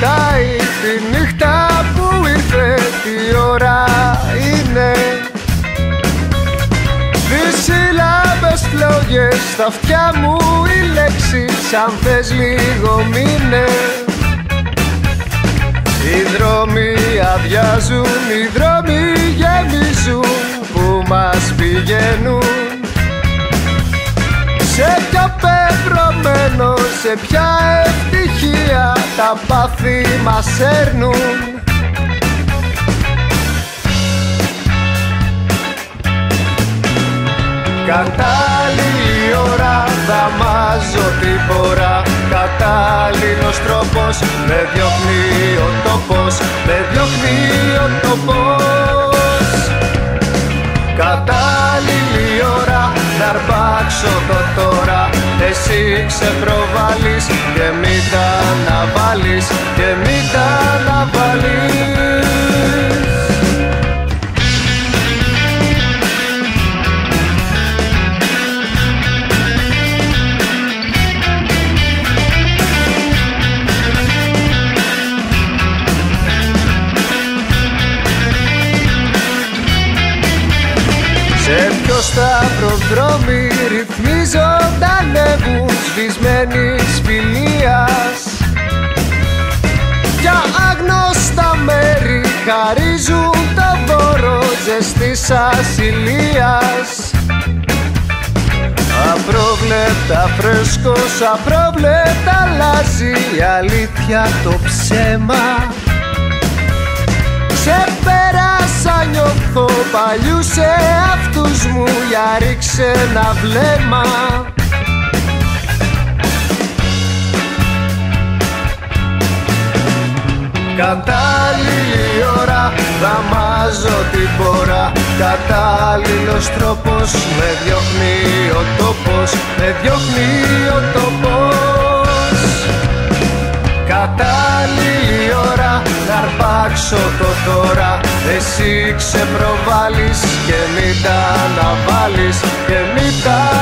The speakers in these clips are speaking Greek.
κοιτάει τη νύχτα που ήρθε Τι ώρα είναι. Τις σύλλαβες στα αυτιά μου οι λέξεις σαν θες λίγο μείνε. Οι δρόμοι αδειάζουν, οι δρόμοι γεμίζουν Που μας πηγαίνουν. Σε ποια πεπρωμένο, σε ποια ευκαιρία τα πάθη μας έρνουν. Κατάλληλη ώρα δαμάζω την πορά Κατάλληλος τρόπος με διώχνει ο τόπος. Με διώχνει ο τόπος. Κατάλληλη ώρα να αρπάξω το τώρα Εσύ ξεπροβάλλεις και μην τα αναβάλεις Και μην τα αναβάλεις. Σε ποιος σταυροδρόμι ρυθμίζονται ανέβουν σβησμένης φιλίας. Για άγνωστα μέρη χαρίζουν το δώρο ζεστής ασυλίας. Απρόβλεπτα φρέσκος, απρόβλεπτα αλλάζει η αλήθεια το ψέμα. Ξεπέρασα νιώθω παλιούς αυτούς μου για ρίξε ένα βλέμμα Κατάλληλη ώρα δαμάζω την πορά. Κατάλληλος τρόπος με διώχνει ο τόπος Με διώχνει ο τόπος. Κατάλληλη ώρα να αρπάξω το τώρα Εσύ ξεπροβάλλεις και μην τα αναβάλεις Και μην τα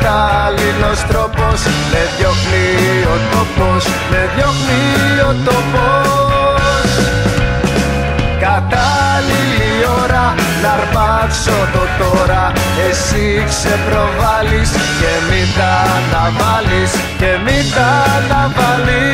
Κατάλληλος τρόπος. Με διώχνει ο τόπος Με διώχνει ο τόπος. Κατάλληλη ώρα Να αρπάξω το τώρα. Εσύ ξεπροβάλλεις Και μην τα αναβάλεις Και μην τα αναβάλεις